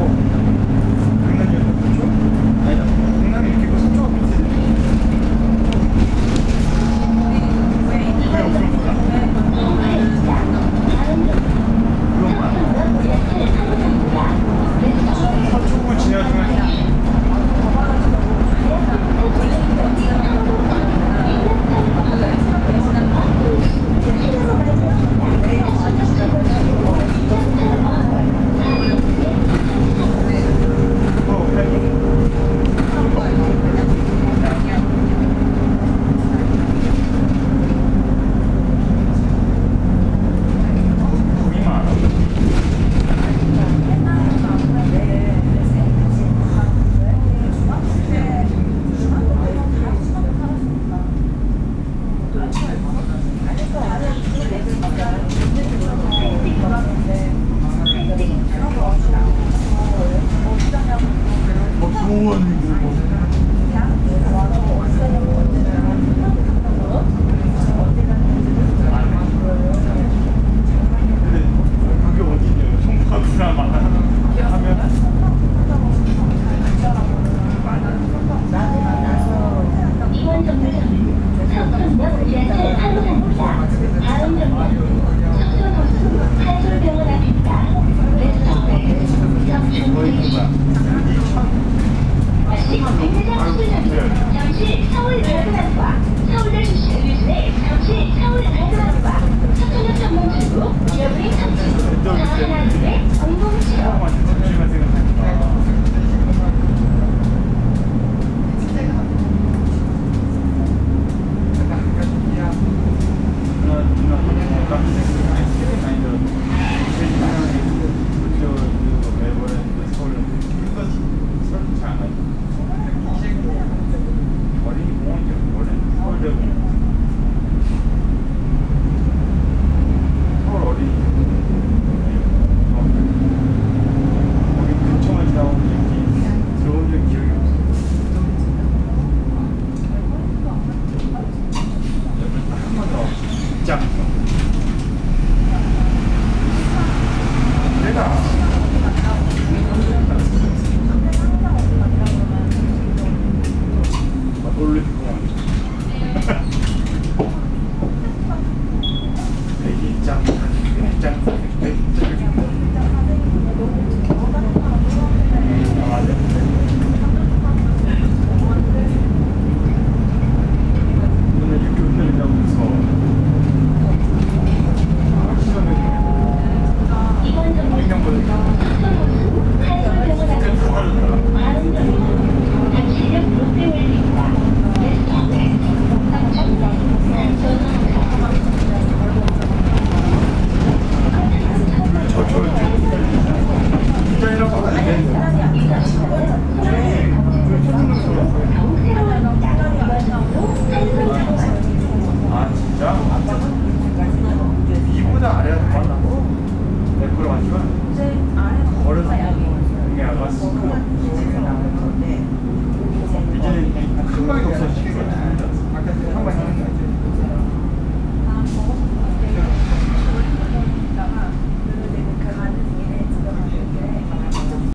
trouble. one. 잠시 서울 대학교과 서울대 출신 의대 잠시 서울 대학교과 서천역 전문 지구 Yeah. 예전에 한 방에 없어지고 아까 한 방에